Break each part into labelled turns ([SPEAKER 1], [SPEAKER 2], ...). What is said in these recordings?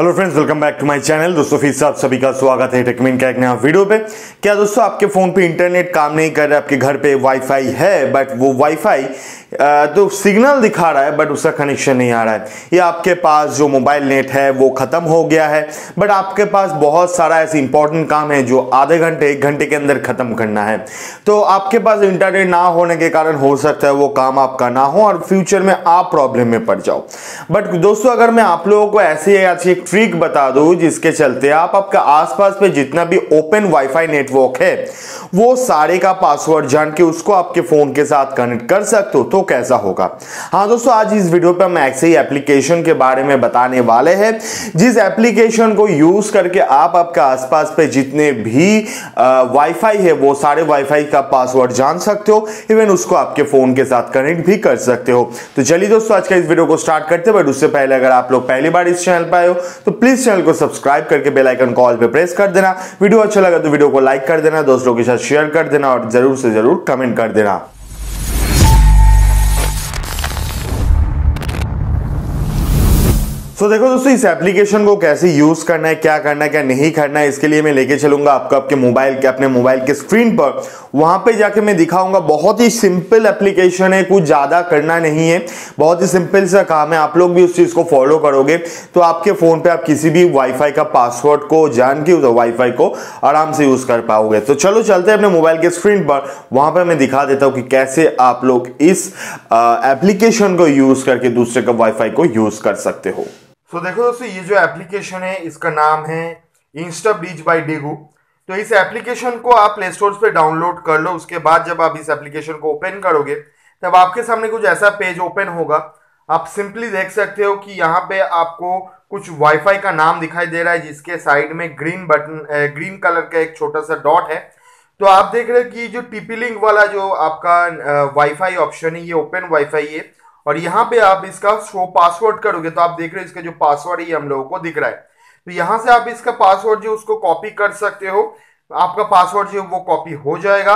[SPEAKER 1] Hello friends welcome back to my channel दोस्तों, फिर से आप सभी का स्वागत है टेकमिन का एक नया वीडियो पे। क्या दोस्तों, आपके फ़ोन पे इंटरनेट काम नहीं कर रहा है, आपके घर पे वाईफाई है बट वो वाईफाई तो सिग्नल दिखा रहा है बट उसका कनेक्शन नहीं आ रहा है। या आपके पास जो मोबाइल नेट है, वो ख़त्म हो गया है। बट आपके पास बहुत सारा ऐसे इंपॉर्टेंट काम है जो आधे घंटे, एक घंटे के अंदर ख़त्म करना है। तो आपके पास इंटरनेट ना होने के कारण हो सकता है वो काम आपका ना हो और फ्यूचर में आप प्रॉब्लम में पड़ जाओ। बट दोस्तों, अगर मैं आप लोगों को ऐसी अच्छी एक ट्रिक बता दूँ, जिसके चलते आप आपका आसपास पे जितना भी ओपन वाईफाई नेटवर्क है, वो सारे का पासवर्ड जान के उसको आपके फ़ोन के साथ कनेक्ट कर सकते हो। तो कैसा होगा? हाँ दोस्तों, आज इस वीडियो पे हम ऐसे ही एप्लीकेशन के बारे में बताने वाले हैं, जिस एप्लीकेशन को यूज़ करके आप आपके आसपास पे जितने भी वाईफाई है, वो सारे वाईफाई का पासवर्ड जान सकते हो। इवन उसको आपके फ़ोन के साथ कनेक्ट भी कर सकते हो। तो चलिए दोस्तों, आज का इस वीडियो को स्टार्ट करते बट उससे पहले अगर आप लोग पहली बार इस चैनल पर आए हो तो प्लीज़ चैनल को सब्सक्राइब करके बेलाइकन कॉल पर प्रेस कर देना। वीडियो अच्छा लगा तो वीडियो को लाइक कर देना, दोस्तों के साथ शेयर कर देना और ज़रूर से ज़रूर कमेंट कर देना। तो देखो दोस्तों, इस एप्लीकेशन को कैसे यूज़ करना है, क्या करना है, क्या नहीं करना है, इसके लिए मैं लेके चलूँगा आपको, आपके मोबाइल के, अपने मोबाइल के स्क्रीन पर। वहाँ पे जाके मैं दिखाऊँगा, बहुत ही सिंपल एप्लीकेशन है, कुछ ज़्यादा करना नहीं है। बहुत ही सिंपल सा काम है, आप लोग भी उस चीज़ को फॉलो करोगे। तो आपके फ़ोन पे आप किसी भी वाईफाई का पासवर्ड को जान के, उस वाईफाई को आराम से यूज़ कर पाओगे। तो चलो चलते हैं अपने मोबाइल के स्क्रीन पर। वहाँ पर मैं दिखा देता हूँ कि कैसे आप लोग इस एप्लीकेशन को यूज़ करके दूसरे का वाईफाई को यूज़ कर सकते हो। तो so, देखो दोस्तों ये जो एप्लीकेशन है इसका नाम है इंस्टा ब्रिज बाई डेगू तो इस एप्लीकेशन को आप प्ले स्टोर पे डाउनलोड कर लो उसके बाद जब आप इस एप्लीकेशन को ओपन करोगे तब आपके सामने कुछ ऐसा पेज ओपन होगा। आप सिंपली देख सकते हो कि यहाँ पे आपको कुछ वाईफाई का नाम दिखाई दे रहा है जिसके साइड में ग्रीन बटन ग्रीन कलर का एक छोटा सा डॉट है। तो आप देख रहे हो कि जो टीपी लिंक वाला जो आपका वाईफाई ऑप्शन है ये ओपन वाईफाई है। और यहाँ पे आप इसका शो पासवर्ड करोगे तो आप देख रहे हो इसका जो पासवर्ड है हम लोगों को दिख रहा है। तो यहाँ से आप इसका पासवर्ड जो उसको कॉपी कर सकते हो। आपका पासवर्ड जो वो कॉपी हो जाएगा।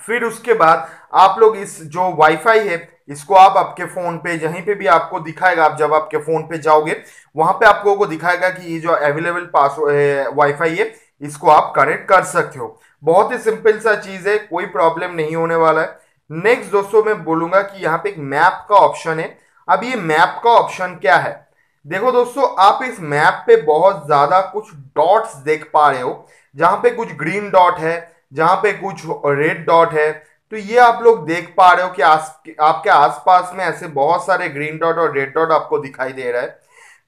[SPEAKER 1] फिर उसके बाद आप लोग इस जो वाईफाई है, इसको आप आपके फ़ोन पे जहीं पे भी आपको दिखाएगा। आप जब आपके फ़ोन पे जाओगे, वहाँ पे आप लोगों को दिखाएगा कि ये जो अवेलेबल पासवर्ड वाईफाई है, इसको आप कनेक्ट कर सकते हो। बहुत ही सिंपल सा चीज़ है, कोई प्रॉब्लम नहीं होने वाला है। नेक्स्ट दोस्तों मैं बोलूँगा कि यहाँ पे एक मैप का ऑप्शन है। अब ये मैप का ऑप्शन क्या है? देखो दोस्तों आप इस मैप पे बहुत ज़्यादा कुछ डॉट्स देख पा रहे हो जहाँ पे कुछ ग्रीन डॉट है जहाँ पे कुछ रेड डॉट है। तो ये आप लोग देख पा रहे हो कि आस, आपके आसपास में ऐसे बहुत सारे ग्रीन डॉट और रेड डॉट आपको दिखाई दे रहा है।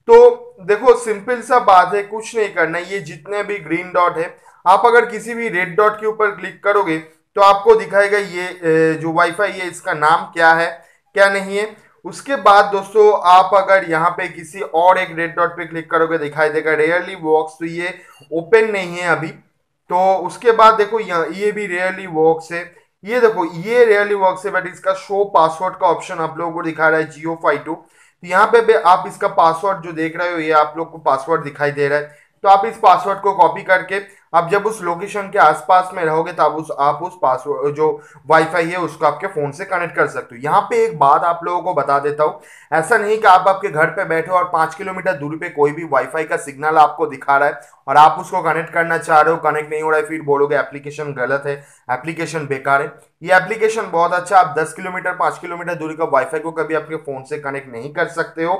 [SPEAKER 1] तो देखो सिंपल सा बात है कुछ नहीं करना ये जितने भी ग्रीन डॉट है आप अगर किसी भी रेड डॉट के ऊपर क्लिक करोगे तो आपको दिखाएगा ये जो वाईफाई है, इसका नाम क्या है, क्या नहीं है? उसके बाद दोस्तों, आप अगर यहाँ पे किसी और एक रेड डॉट पे क्लिक करोगे, दिखाई देगा रेयरली वर्क्स तो ये ओपन नहीं है अभी। तो उसके बाद देखो, यहाँ, ये भी रेयरली वर्क्स है। ये देखो, ये रेयरली वर्क्स है बट इसका शो पासवर्ड का ऑप्शन आप लोगों को दिखा रहा है जियो फाइव टू तो यहाँ पे भी आप इसका पासवर्ड जो देख रहे हो, ये आप लोग को पासवर्ड दिखाई दे रहा है। तो आप इस पासवर्ड को कॉपी करके अब जब उस लोकेशन के आसपास में रहोगे, तब उस, आप उस पासवर्ड जो वाईफाई है, उसको आपके फ़ोन से कनेक्ट कर सकते हो। यहाँ पे एक बात आप लोगों को बता देता हूँ। ऐसा नहीं कि आप आपके घर पे बैठे हो और पाँच किलोमीटर दूरी पे कोई भी वाईफाई का सिग्नल आपको दिखा रहा है और आप उसको कनेक्ट करना चाह रहे हो कनेक्ट नहीं हो रहा है, फिर बोलोगे एप्लीकेशन गलत है एप्लीकेशन बेकार है। ये एप्लीकेशन बहुत अच्छा आप 10 किलोमीटर 5 किलोमीटर दूरी का वाईफाई को कभी आपके फ़ोन से कनेक्ट नहीं कर सकते हो।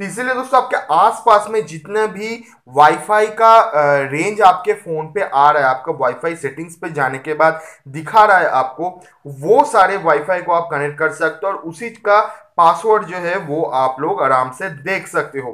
[SPEAKER 1] तो इसीलिए दोस्तों, आपके आसपास में जितना भी वाईफाई का रेंज आपके फ़ोन पे आ रहा है, आपका वाईफाई सेटिंग्स पे जाने के बाद दिखा रहा है आपको, वो सारे वाईफाई को आप कनेक्ट कर सकते हो और उसी का पासवर्ड जो है वो आप लोग आराम से देख सकते हो।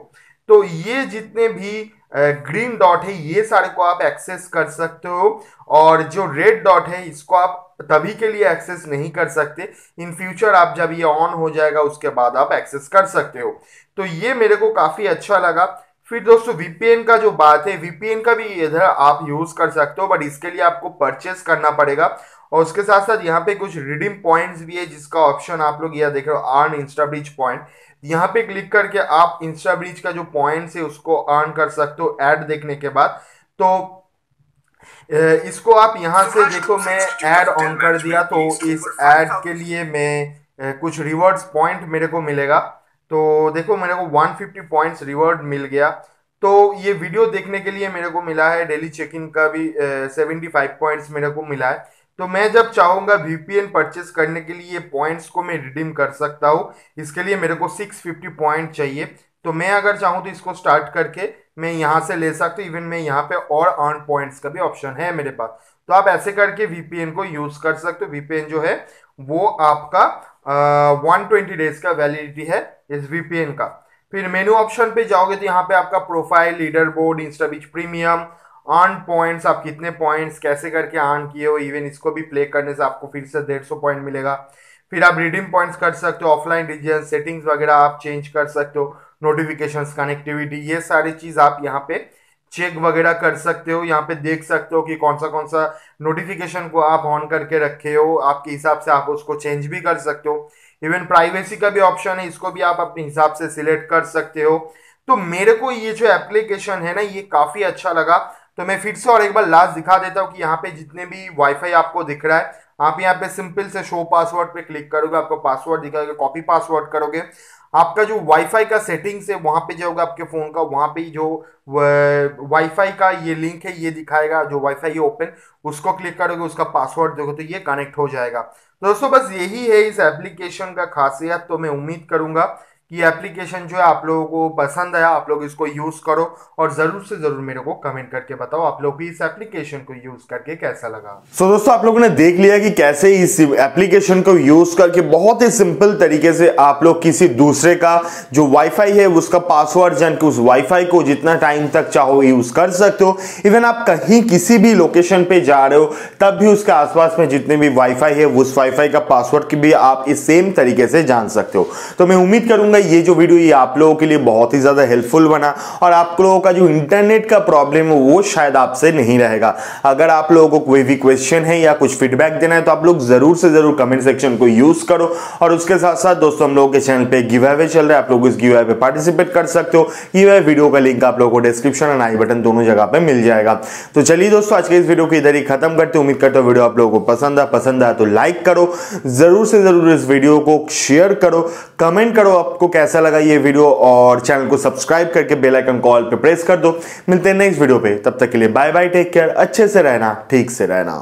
[SPEAKER 1] तो ये जितने भी ग्रीन डॉट है, ये सारे को आप एक्सेस कर सकते हो और जो रेड डॉट है, इसको आप तभी के लिए एक्सेस नहीं कर सकते। इन फ्यूचर आप जब ये ऑन हो जाएगा, उसके बाद आप एक्सेस कर सकते हो। तो ये मेरे को काफ़ी अच्छा लगा। फिर दोस्तों वीपीएन का जो बात है वीपीएन का भी इधर आप यूज़ कर सकते हो बट इसके लिए आपको परचेस करना पड़ेगा। और उसके साथ साथ यहाँ पे कुछ रिडीम पॉइंट्स भी है जिसका ऑप्शन आप लोग यह देख रहे हो अर्न इंस्टा ब्रिज पॉइंट यहाँ पे क्लिक करके आप इंस्टा ब्रिज का जो पॉइंट्स है उसको अर्न कर सकते हो ऐड देखने के बाद। तो इसको आप यहाँ से देखो मैं ऐड ऑन कर दिया तो इस ऐड के लिए मैं कुछ रिवर्ड्स पॉइंट मेरे को मिलेगा। तो देखो, मेरे को 150 पॉइंट्स रिवॉर्ड मिल गया। तो ये वीडियो देखने के लिए मेरे को मिला है डेली चेक इन का भी सेवेंटी फाइव पॉइंट्स मेरे को मिला है। तो मैं जब चाहूँगा वीपीएन परचेस करने के लिए पॉइंट्स को मैं रिडीम कर सकता हूँ। इसके लिए मेरे को 650 पॉइंट चाहिए। तो मैं अगर चाहूँ तो इसको स्टार्ट करके मैं यहाँ से ले सकता हूँ। इवन मैं यहाँ पे और अर्न पॉइंट्स का भी ऑप्शन है मेरे पास। तो आप ऐसे करके वीपीएन को यूज़ कर सकते हो। वीपीएन जो है, वो आपका वन ट्वेंटी डेज़ का वैलिडिटी है इस वीपीएन का। फिर मेनू ऑप्शन पे जाओगे तो यहाँ पे आपका प्रोफ़ाइल लीडर बोर्ड इंस्टाबीच प्रीमियम अर्न पॉइंट्स आप कितने पॉइंट्स कैसे करके अर्न किए हो इवन इसको भी प्ले करने से आपको फिर से डेढ़ सौ पॉइंट मिलेगा। फिर आप रिडीम पॉइंट्स कर सकते हो ऑफलाइन रीजन सेटिंग्स वगैरह आप चेंज कर सकते हो नोटिफिकेशंस कनेक्टिविटी ये सारी चीज़ आप यहाँ पे चेक वगैरह कर सकते हो, यहाँ पे देख सकते हो कि कौन सा कौन सा नोटिफिकेशन को आप ऑन करके रखे हो, आपके हिसाब से आप उसको चेंज भी कर सकते हो। इवन प्राइवेसी का भी ऑप्शन है, इसको भी आप अपने हिसाब से सिलेक्ट कर सकते हो। तो मेरे को ये जो एप्लीकेशन है ना, ये काफ़ी अच्छा लगा। तो मैं फिर से और एक बार लास्ट दिखा देता हूँ कि यहाँ पे जितने भी वाईफाई आपको दिख रहा है आप यहाँ पे सिंपल से शो पासवर्ड पे क्लिक करोगे, आपको पासवर्ड दिखाएगा कॉपी पासवर्ड करोगे। आपका जो वाईफाई का सेटिंग्स है, वहाँ पे जाओगे आपके फ़ोन का, वहाँ पे जो वाईफाई का ये लिंक है, ये दिखाएगा, जो वाईफाई है ओपन उसको क्लिक करोगे, उसका पासवर्ड देखो तो ये कनेक्ट हो जाएगा। दोस्तों, बस यही है इस एप्लीकेशन का खासियत तो मैं उम्मीद करूँगा कि एप्लीकेशन जो है आप लोगों को पसंद आया आप लोग इसको यूज़ करो और ज़रूर से ज़रूर मेरे को कमेंट करके बताओ आप लोग भी इस एप्लीकेशन को यूज़ करके कैसा लगा। सो so, दोस्तों आप लोगों ने देख लिया कि कैसे इस एप्लीकेशन को यूज़ करके बहुत ही सिंपल तरीके से आप लोग किसी दूसरे का जो वाईफाई है उसका पासवर्ड जान के उस वाईफाई को जितना टाइम तक चाहो यूज़ कर सकते हो। इवन आप कहीं किसी भी लोकेशन पे जा रहे हो तब भी उसके आसपास में जितने भी वाईफाई है उस वाईफाई का पासवर्ड भी आप इस सेम तरीके से जान सकते हो। तो मैं उम्मीद करूँगा ये जो वीडियो ये आप लोगों के लिए बहुत ही ज़्यादा हेल्पफुल बना और आप लोगों का जो इंटरनेट का प्रॉब्लम है, वो शायद आपसे नहीं रहेगा। अगर आप लोगों को कोई भी क्वेश्चन है या कुछ फीडबैक देना है तो आप लोग ज़रूर से ज़रूर कमेंट सेक्शन को यूज़ करो। और उसके साथ साथ दोस्तों, हम लोगों के चैनल पे गिव अवे चल रहा है। आप लोग इस गिव पे पार्टिसिपेट कर सकते हो। गिव वीडियो का लिंक आप लोगों को डिस्क्रिप्शन और आई बटन दोनों जगह पर मिल जाएगा। तो चलिए दोस्तों, आज के इस वीडियो को इधर ही खत्म करते उम्मीद करते हो वीडियो आप लोगों को पसंद आ पसंद आया तो लाइक करो। ज़रूर से ज़रूर इस वीडियो को शेयर करो। कमेंट करो आपको कैसा लगा ये वीडियो और चैनल को सब्सक्राइब करके बेल आइकन कॉल पे प्रेस कर दो। मिलते हैं नेक्स्ट वीडियो पे। तब तक के लिए बाय बाय, टेक केयर, अच्छे से रहना, ठीक से रहना।